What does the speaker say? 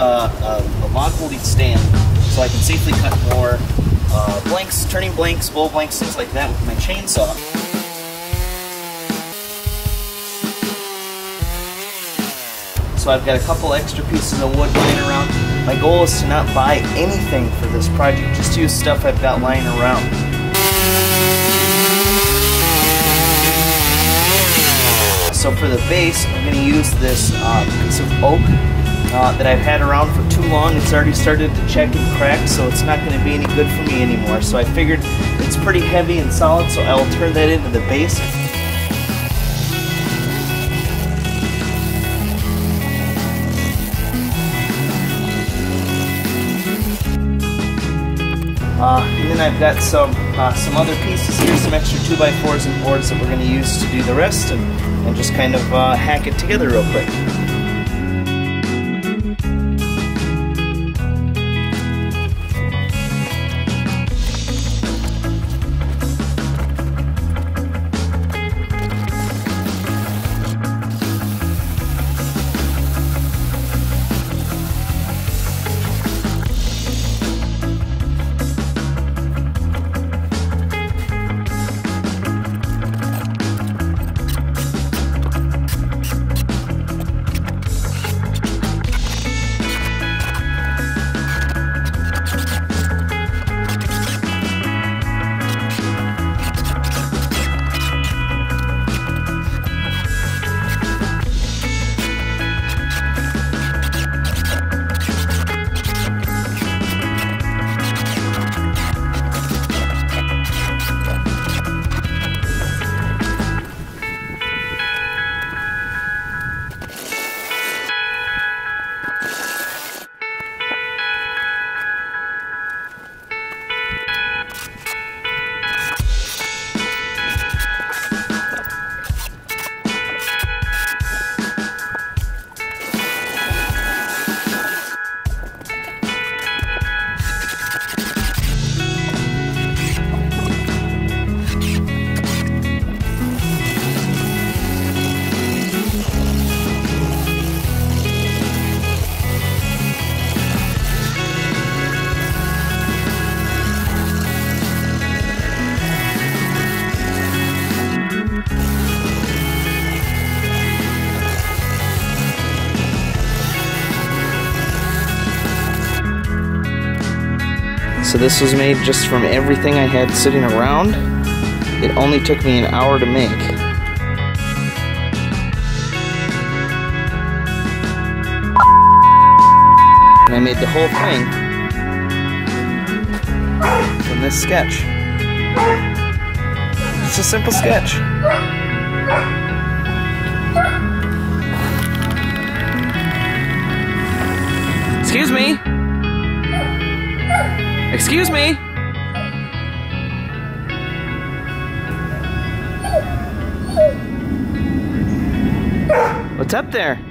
uh, a, log holding stand so I can safely cut more uh, blanks, turning blanks, bowl blanks, things like that with my chainsaw. So I've got a couple extra pieces of wood lying around. My goal is to not buy anything for this project, just use stuff I've got lying around. So for the base, I'm going to use this uh, piece of oak uh, that I've had around for too long. It's already started to check and crack, so it's not going to be any good for me anymore. So I figured it's pretty heavy and solid, so I'll turn that into the base. Uh, and then I've got some uh, some other pieces here, some extra 2x4s and boards that we're going to use to do the rest and, and just kind of uh, hack it together real quick. So this was made just from everything I had sitting around. It only took me an hour to make. And I made the whole thing from this sketch. It's a simple sketch. Excuse me. Excuse me? What's up there?